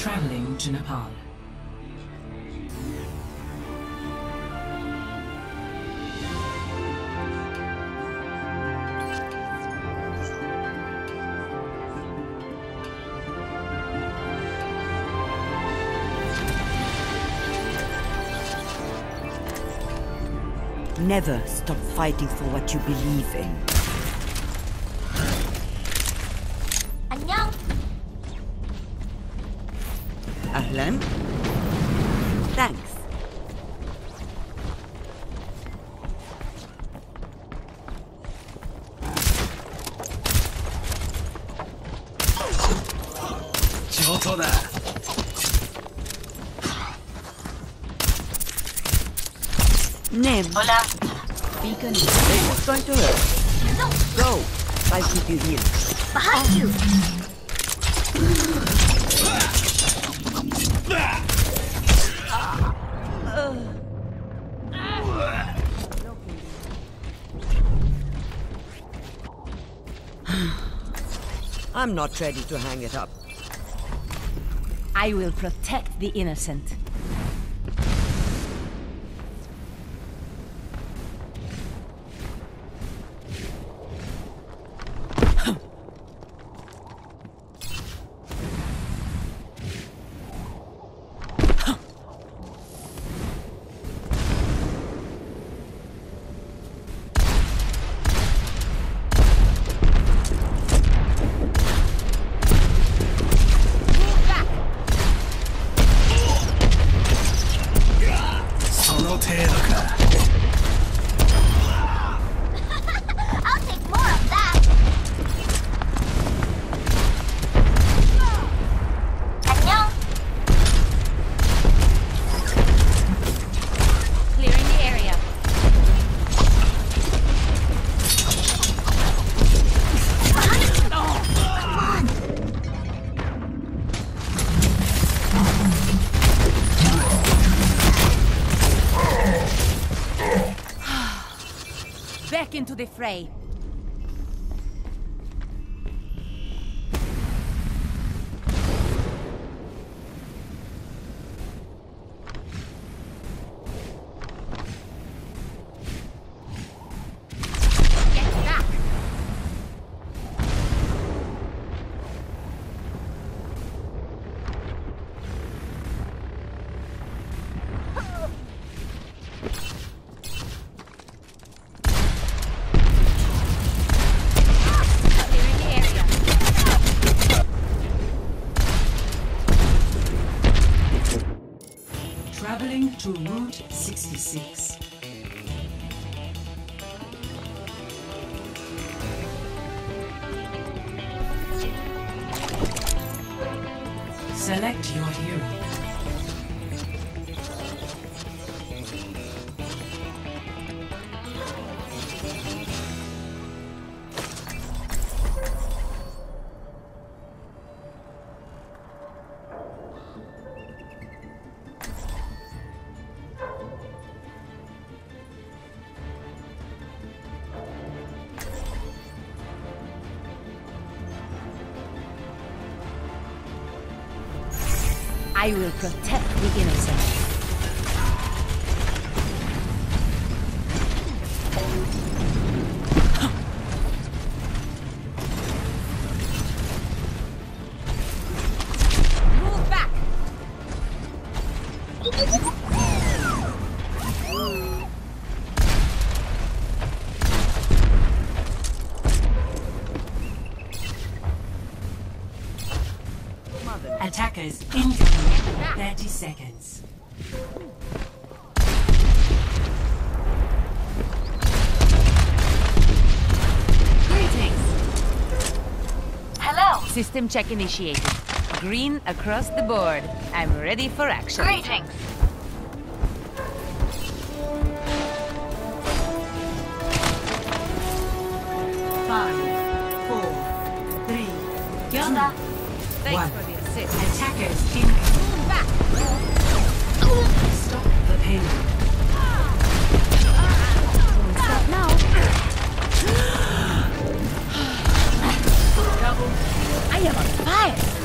Traveling to Nepal. Never stop fighting for what you believe in. Nim, Hola. beacon is almost going to hurt. Go. I'll keep you here. Behind you. I'm not ready to hang it up. I will protect the innocent. Back into the fray. Traveling to Route 66. Select your hero. I will protect the innocent. Move back! Attackers incoming. 30 seconds. Greetings! Hello. System check initiated. Green across the board. I'm ready for action. Greetings. Thanks One. for the assist. Attackers incoming. Back! Stop the payload. Stop now. Double. I am on fire.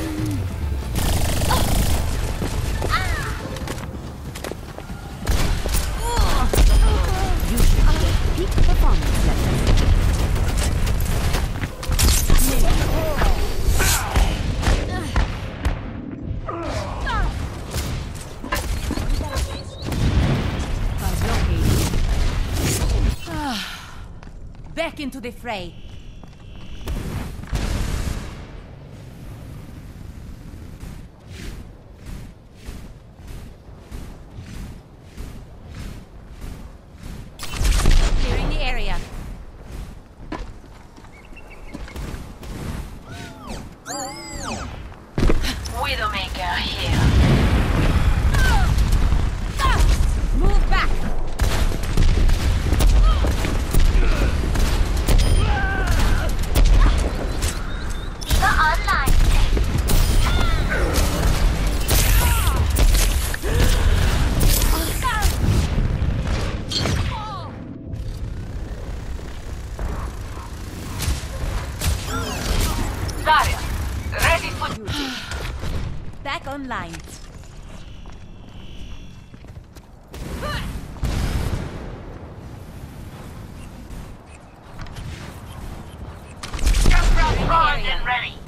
Into the fray. Clearing the area. Widowmaker here. Online. Junkrat primed and ready.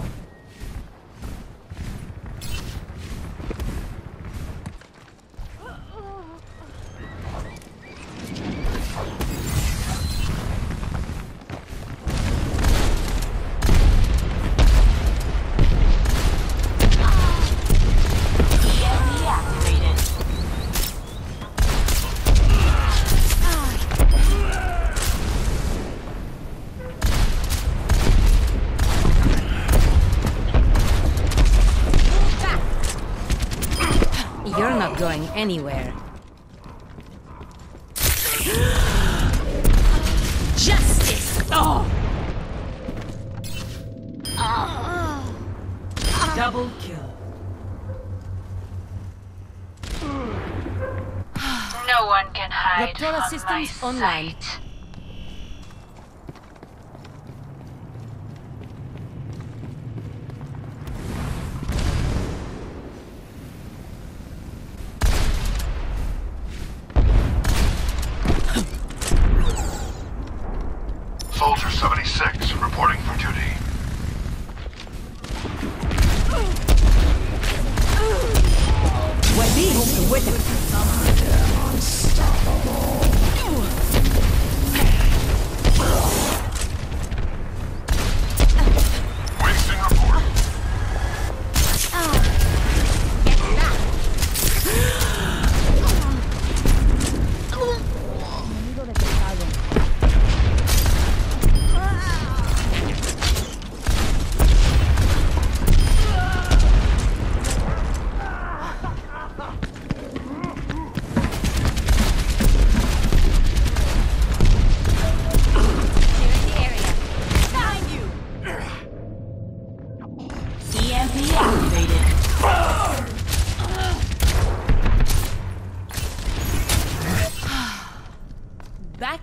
Anywhere. Justice! Oh! Double kill. No one can hide Raptora from systems my online. sight.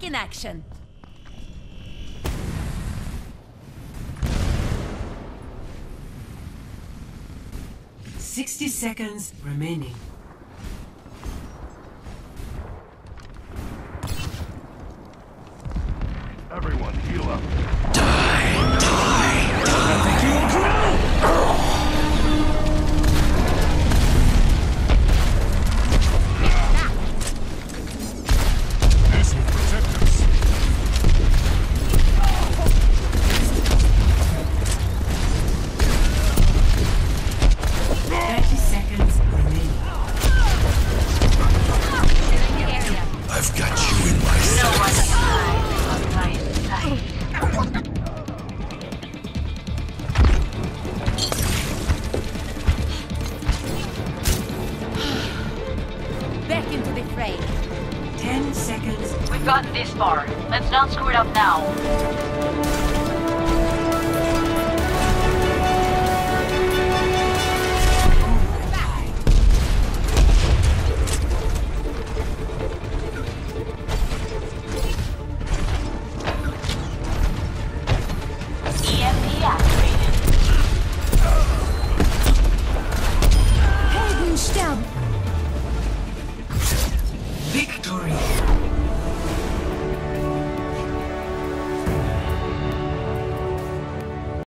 Back in action. Sixty seconds remaining. Everyone, heal up. Back into the fray. Ten seconds. We've gotten this far. Let's not screw it up now.